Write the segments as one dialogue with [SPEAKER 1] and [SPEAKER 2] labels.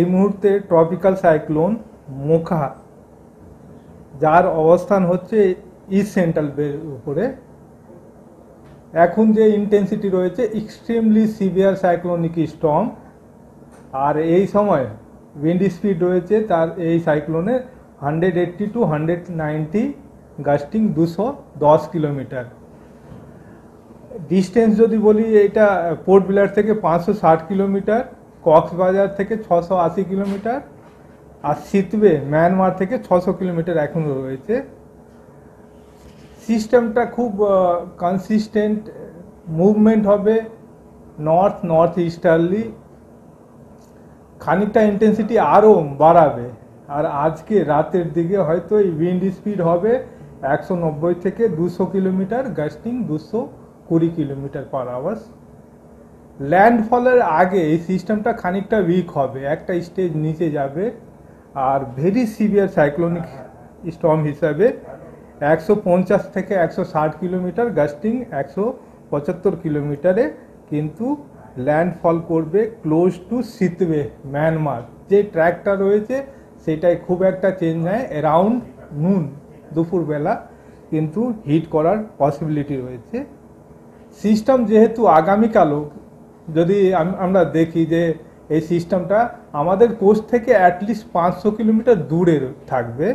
[SPEAKER 1] এই মুহূর্তে tropical cyclone মোখা, যার অবস্থান হচ্ছে ইস্ট সেন্ট্রাল বের উপরে। এখন যে ইন্টেন্সিটি রয়েছে এক্সট্রিমলি সিভিয়ার সাইক্লোনিক স্টর্ম আর এই সময় উইন্ড স্পিড রয়েছে, তার এই সাইক্লোনে hundred eighty to hundred ninety gusting দুশো দশ কিলোমিটার। ডিস্টেন্স যদি বলি, এটা পোর্ট বিলার থেকে পাঁচশো ষাট কিলোমিটার। কক্সবাজার থেকে ছশো আশি কিলোমিটার আর সিতবে মায়ানমার থেকে ছশো কিলোমিটার এখনও রয়েছে। সিস্টেমটা খুব কনসিস্টেন্ট মুভমেন্ট হবে নর্থ নর্থ ইস্টার্লি খানিকটা ইন্টেন্সিটি আরও বাড়াবে। আর আজকে রাতের দিকে হয়তো এই উইন্ড স্পিড হবে একশো নব্বই থেকে দুশো কিলোমিটার গাস্টিং দুশো কুড়ি কিলোমিটার পার আওয়ার্স ল্যান্ডফলের আগে এই সিস্টেমটা খানিকটা উইক হবে। একটা স্টেজ নিচে যাবে আর ভেরি সিভিয়ার সাইক্লোনিক স্টর্ম হিসাবে একশো পঞ্চাশ থেকে একশো ষাট কিলোমিটার গাস্টিং একশো পঁচাত্তর কিলোমিটারে কিন্তু ল্যান্ডফল করবে ক্লোজ টু সিতওয়ে মায়ানমার যে ট্র্যাকটা রয়েছে সেটাই খুব একটা চেঞ্জ নেয় অ্যারাউন্ড নুন দুপুরবেলা কিন্তু হিট করার পসিবিলিটি রয়েছে। সিস্টেম যেহেতু আগামীকালও যদি আমরা দেখি যে এই সিস্টেমটা আমাদের কোস্ট থেকে অ্যাটলিস্ট পাঁচশো কিলোমিটার দূরে থাকবে,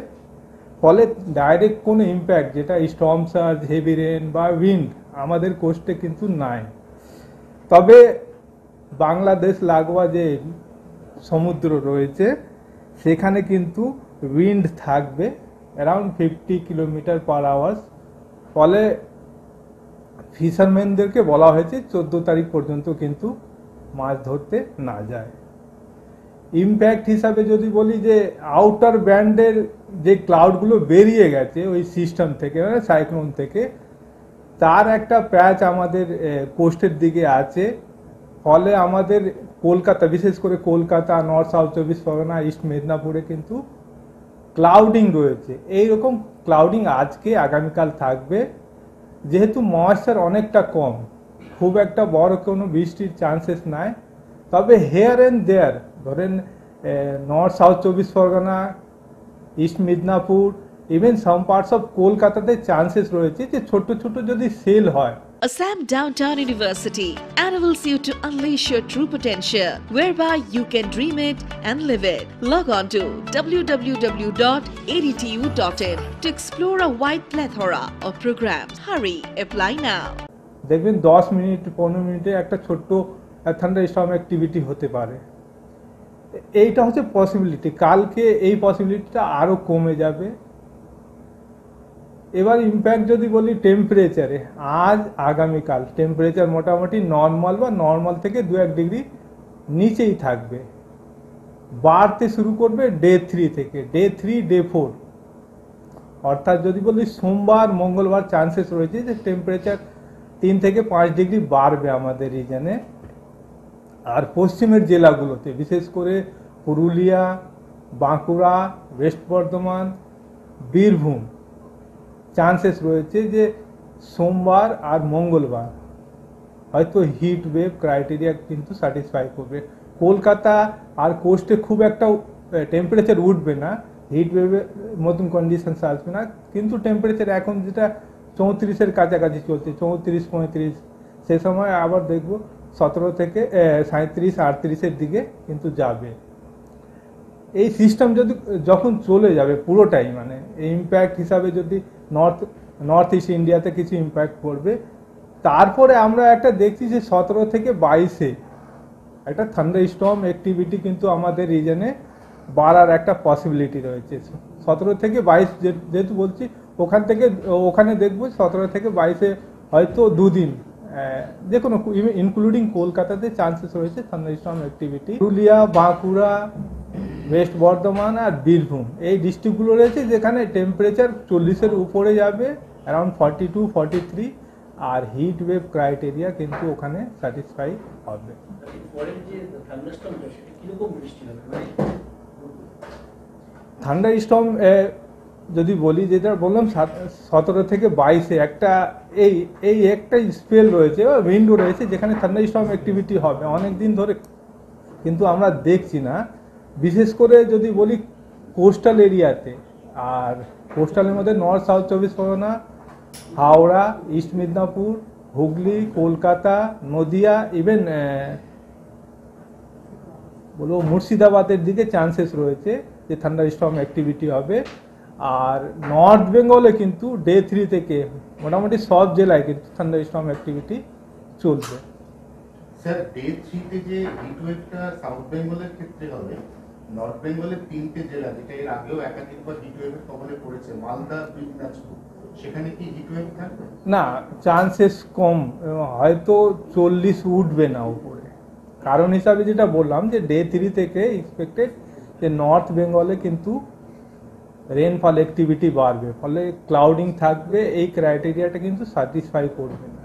[SPEAKER 1] ফলে ডাইরেক্ট কোনো ইম্প্যাক্ট যেটা স্টর্ম সার্জ হেভি রেন বা উইন্ড আমাদের কোস্টে কিন্তু নাই। তবে বাংলাদেশ লাগোয়া যে সমুদ্র রয়েছে, সেখানে কিন্তু উইন্ড থাকবে around fifty kilometre per hours ফলে ফিশারম্যানদেরকে বলা হয়েছে চোদ্দ তারিখ পর্যন্ত কিন্তু মাছ ধরতে না যায়। ইম্প্যাক্ট হিসাবে যদি বলি যে আউটার ব্যান্ডের যে ক্লাউডগুলো বেরিয়ে গেছে, ওই সিস্টেম থেকে মানে সাইক্লোন থেকে, তার একটা প্যাচ আমাদের কোস্টের দিকে আছে। ফলে আমাদের কলকাতা, বিশেষ করে কলকাতা নর্থ সাউথ চব্বিশ পরগনা ইস্ট মেদিনীপুরে কিন্তু ক্লাউডিং রয়েছে। এইরকম ক্লাউডিং আজকে, আগামীকাল থাকবে। যেহেতু ময়েশ্চার অনেকটা কম খুব একটা বড় কোনো বৃষ্টির চান্সেস নাই। তবে হেয়ার অ্যান্ড দেয়ার ধরেন নর্থ সাউথ চব্বিশ Parganas east Midnapore even some parts of কলকাতাতে চান্সেস রয়েছে যে ছোট ছোট যদি সেল হয়
[SPEAKER 2] Assam Downtown University enables you to unleash your true potential, whereby you can dream it and live it. Log on to www.adtu.in to explore a wide plethora of programs. Hurry, apply now.
[SPEAKER 1] দেখবেন দশ minute পনেরো মিনিটে একটা ছোট্ট thunder storm activity হতে পারে এইটা হচ্ছে পসিবিলিটি কালকে এই পসিবিলিটিটা আরও কমে যাবে এবার ইম্প্যাক্ট যদি বলি টেম্পারেচারে আজ, আগামীকাল টেম্পারেচার মোটামুটি নর্মাল বা নর্মাল থেকে দু এক ডিগ্রি নিচেই থাকবে। বাড়তে শুরু করবে ডে থ্রি থেকে ডে থ্রি ডে ফোর অর্থাৎ যদি বলি সোমবার, মঙ্গলবার চান্সেস রয়েছে যে টেম্পারেচার তিন থেকে পাঁচ ডিগ্রি বাড়বে আমাদের রিজনে আর পশ্চিমের জেলাগুলোতে, বিশেষ করে পুরুলিয়া, বাঁকুড়া ওয়েস্ট বর্ধমান, বীরভূম চান্সেস রয়েছে যে সোমবার আর মঙ্গলবার। হয়তো হিট ওয়েভ ক্রাইটেরিয়া কিন্তু স্যাটিসফাই করবে। কলকাতা আর কোস্টে খুব একটা টেম্পারেচার উঠবে না। হিট ওয়েভের মতন কন্ডিশনস আসবে না। কিন্তু টেম্পারেচার এখন যেটা চৌত্রিশের কাছাকাছি চলছে, চৌত্রিশ, পঁয়ত্রিশ, সে সময় আবার দেখব সতেরো থেকে সাঁত্রিশ আটত্রিশের দিকে কিন্তু যাবে। এই সিস্টেম যদি, যখন চলে যাবে পুরোটাই মানে এই ইম্প্যাক্ট হিসাবে যদি নর্থ নর্থ ইস্ট ইন্ডিয়াতে কিছু ইম্প্যাক্ট পড়বে। তারপরে আমরা একটা দেখছি যে সতেরো থেকে বাইশে একটা থান্ডার স্টর্ম অ্যাক্টিভিটি কিন্তু আমাদের রিজনে বাড়ার একটা পসিবিলিটি রয়েছে। সতেরো থেকে বাইশ যেহেতু বলছি, ওখান থেকে, ওখানে দেখব সতেরো থেকে বাইশে হয়তো দুদিন যে কোনো ইনক্লুডিং কলকাতাতে চান্সেস রয়েছে thunder storm activity Purulia, Bankura west Bardhaman আর বীরভূম। এই ডিস্ট্রিক্টগুলো রয়েছে যেখানে টেম্পারেচার চল্লিশের উপরে যাবে around forty to forty three R heat wave criteria কিন্তু ওখানে স্যাটিসফাই হবে। ঠান্ডা স্টর্ম যদি বলি যেটা বললাম সতেরো থেকে বাইশে একটা, এই এই একটা স্পেল রয়েছে বা উইন্ডো রয়েছে যেখানে ঠান্ডা স্টর্ম অ্যাক্টিভিটি হবে। অনেক দিন ধরে কিন্তু আমরা দেখছি না। বিশেষ করে যদি বলি কোস্টাল এরিয়াতে, আর কোস্টালের মধ্যে নর্থ সাউথ চব্বিশ পরগনা, হাওড়া, ইস্ট মিদনাপুর, হুগলি, কলকাতা, নদিয়া ইভেন বলব মুর্শিদাবাদের দিকে চান্সেস রয়েছে যে থান্ডার স্টর্ম অ্যাক্টিভিটি হবে। আর নর্থ বেঙ্গলে কিন্তু ডে থ্রি থেকে মোটামুটি সব জেলায় কিন্তু থান্ডার স্টর্ম অ্যাক্টিভিটি চলবে
[SPEAKER 3] স্যার ডে থ্রিতে যে সাউথ বেঙ্গলের ক্ষেত্রে হবে নর্থ বেঙ্গলের তিনটে জেলা, যেটা এর আগেও একাধিকবার হিট ওয়েভের কবলে পড়েছে, মালদা, দিনাজপুর। সেখানে কি হিট ওয়েভ থাকবে?
[SPEAKER 1] না চান্সেস কম হয়তো চল্লিশ উঠবে না উপরে। কারণ হিসাবে যেটা বললাম যে ডে থ্রি থেকে এক্সপেক্টেড যে নর্থ বেঙ্গলে কিন্তু রেনফল অ্যাক্টিভিটি বাড়বে, ফলে ক্লাউডিং থাকবে, এই ক্রাইটেরিয়াটা কিন্তু স্যাটিসফাই করবে না।